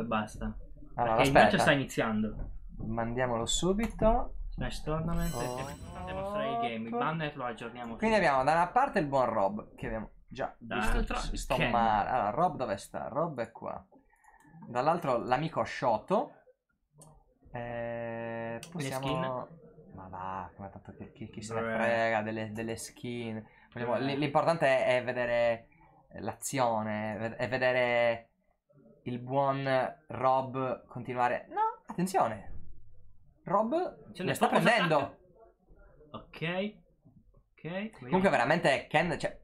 e basta. Allora, Perché il match aspetta. sta iniziando. Mandiamolo subito. Smash Tournament Oh. e mostrare il game. Il banner lo aggiorniamo. Quindi abbiamo da una parte il buon Rob, che abbiamo già visto. Sto male. Allora, Rob dove sta? Rob è qua. Dall'altro l'amico Shoto. Eh, possiamo... Ma va, come tanto che, chi, chi se ne frega delle, delle skin. L'importante è, è vedere l'azione, è vedere il buon Rob continuare... No, attenzione. Rob Attenzione, le sta cosa prendendo. Ok. Ok. vediamo. Comunque veramente Ken, cioè,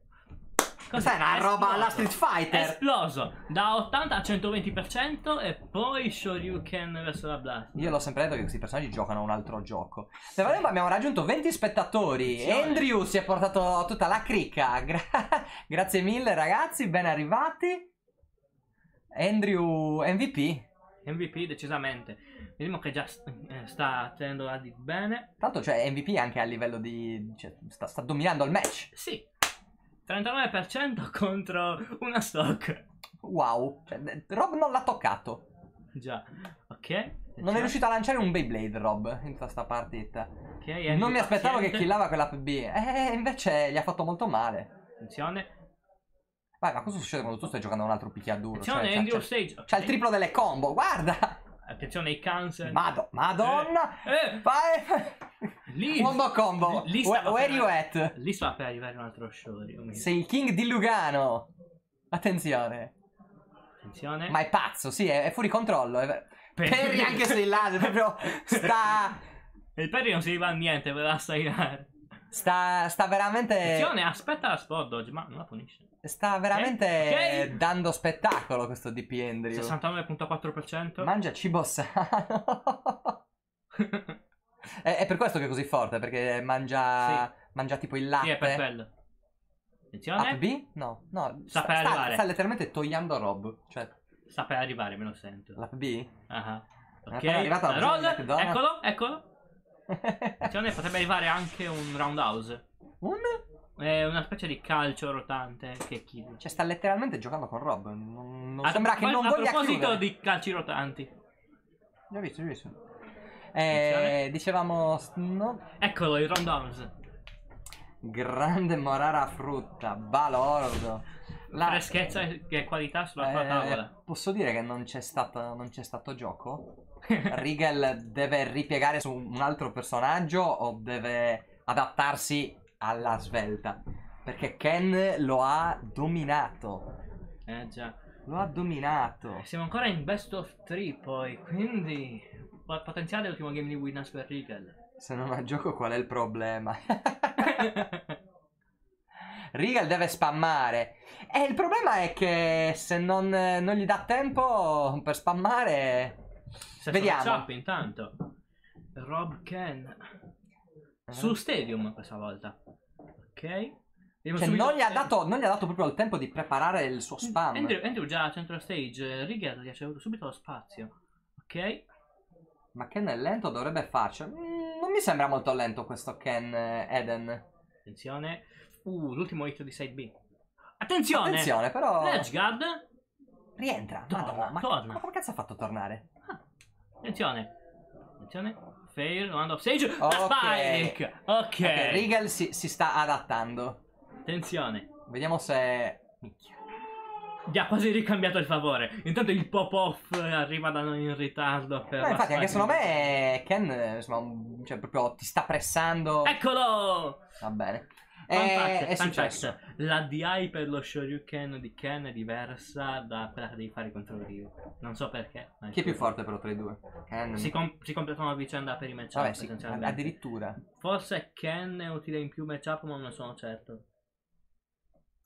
Così, questa è una roba esploso. alla Street Fighter. Esploso da 80 a 120% e poi Shoryuken verso la Blast. Io l'ho sempre detto che questi personaggi giocano a un altro gioco. Nel frattempo abbiamo raggiunto 20 spettatori. Attenzione. Andrew si è portato tutta la cricca. Gra- Grazie mille ragazzi, ben arrivati. Andrew MVP. MVP decisamente. Vediamo che già eh, sta tenendo la di bene. Tanto cioè MVP anche a livello di... cioè, sta, sta dominando il match. Sì. 39% contro una stock. Wow. Cioè, Rob non l'ha toccato. Già. Ok. Non è riuscito a lanciare un Beyblade Rob in tutta sta partita. Ok, Andrew Non mi aspettavo che paziente. killava quella PB. Eh, invece gli ha fatto molto male. Attenzione. Vai, ma cosa succede quando tu stai giocando a un altro picchiaduro? Cioè, Attenzione, c'ha- Andrew ok. C'ha il triplo delle combo, guarda! Attenzione ai cancel. Mado- Madonna! Eh, Vai! lì. Combo combo! Lì Where, where you at? Lì sta per arrivare un altro Shoryuken. Sei il king di Lugano! Attenzione! Attenzione. Ma è pazzo, sì, è, è fuori controllo. È... Per- Perry anche se il laser, proprio sta... Il Perry non si va a niente, ve la stagliare. Sta, sta veramente... Attenzione, aspetta la spot dodge, ma non la punisce. Sta veramente Ok. dando spettacolo questo DP Andrew. 69.4%. Mangia cibo sano. è, è per questo che è così forte, perché mangia, mangia tipo il latte. Sì, è per quello. Attenzione. Up B? No, no. Sta per arrivare. sta letteralmente togliendo Rob. Cioè, Sta per arrivare, me lo sento. l'up B? Ah, È Ok. appena arrivata la Roll. persona di McDonald's. Eccolo, eccolo. Attenzione, potrebbe arrivare anche un roundhouse. Un? È una specie di calcio rotante che kill. Cioè, sta letteralmente giocando con Rob. Non, non A- sembra che a- non a voglia proposito chiudere. di calci rotanti. Già visto, già visto. Eh, dicevamo... No. Eccolo il roundhouse. Grande Morara frutta. Balordo. La- Freschezza e qualità sulla tua Eh, tavola. posso dire che non c'è stato, non c'è stato gioco? Rigel deve ripiegare su un altro personaggio o deve adattarsi alla svelta? Perché Ken lo ha dominato. Eh già. Lo ha dominato. Siamo ancora in best of 3 poi, quindi po- potenziale ultimo game di Winners per Regal. Se non ha gioco qual è il problema? Regal deve spammare. E il problema è che se non, non gli dà tempo per spammare... Sesto Vediamo. matchup intanto. Rob Ken. Su Stadium questa volta. Ok. Cioè, non gli, ha dato, non gli ha dato proprio il tempo di preparare il suo spam. Andrew, Andrew già a centro stage. Regal gli ha ceduto subito lo spazio. Ok. Ma Ken è lento, dovrebbe farcela. Mm, non mi sembra molto lento questo Ken eh, Eden. Attenzione. Uh, l'ultimo hit di side B. Attenzione! Attenzione, però. Edge guard. Rientra. Torna, Madonna, ma, torna. ma come cazzo ha fatto tornare? Attenzione. Attenzione. Fail, round of stage. Ok. Spike. Ok. Ok, Regal si, si sta adattando. Attenzione. Vediamo se. Minchia. Gli ha quasi ricambiato il favore. Intanto il pop-off arriva da noi in ritardo. Per No, infatti, anche secondo me Ken, insomma, cioè, proprio ti sta pressando. Eccolo! Va bene. Eh, fact, è fun successo. La DI per lo Shoryuken di Ken è diversa da quella che devi fare contro Ryu. Non so perché. ma Chi è più forte però tra i due? Ken. Si, com- si completano a vicenda per i matchup. Vabbè, sì, addirittura. Forse Ken è utile in più matchup, ma non ne sono certo.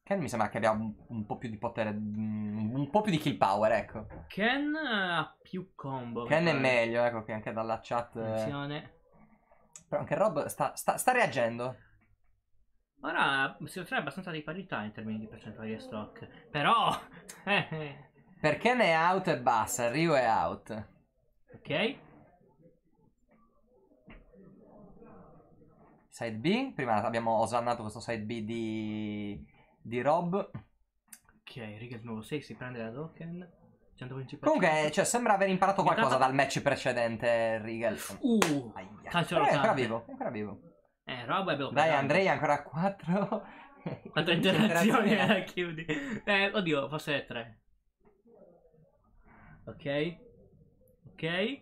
Ken mi sembra che abbia un, un po' più di potere, mm, un po' più di kill power, ecco. Ken ha più combo. Ken è meglio, ecco che anche dalla chat. eh, Attenzione. Però anche Rob sta, sta- sta reagendo. Ora si ottiene abbastanza di parità in termini di percentuali di stock. Però. eh, eh, Perché ne è out e bassa, Ryu è out. ok. Side B, prima abbiamo osannato questo side B di, di Rob. Ok, riga il nuovo 6 si prende la token. 115%. Comunque, cioè, sembra aver imparato qualcosa dal match precedente, Rigel. Uh, Aia. calcio Però è ancora vivo, è ancora vivo. Eh, roba bello Dai. Andrei ancora a 4. Quante interazioni la chiudi? Eh, oddio, forse tre. Ok. Ok.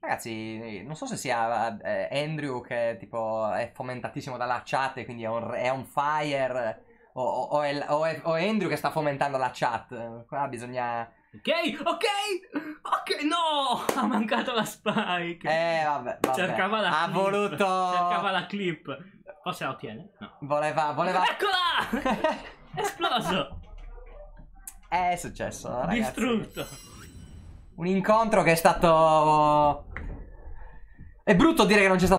Ragazzi, non so se sia eh, Andrew che tipo è fomentatissimo dalla chat e quindi è on, è on fire o, o- o è, o è- o Andrew che sta fomentando la chat. Qua bisogna... Ok, ok. Ok, no! Ha mancato la spike. Eh, vabbè, vabbè. Cercava la Ha clip. voluto... Cercava la clip. Forse la ottiene? No. Voleva... voleva... Eccola! Esploso! è successo, ragazzi. Distrutto. Un incontro che è stato... È brutto dire che non c'è stato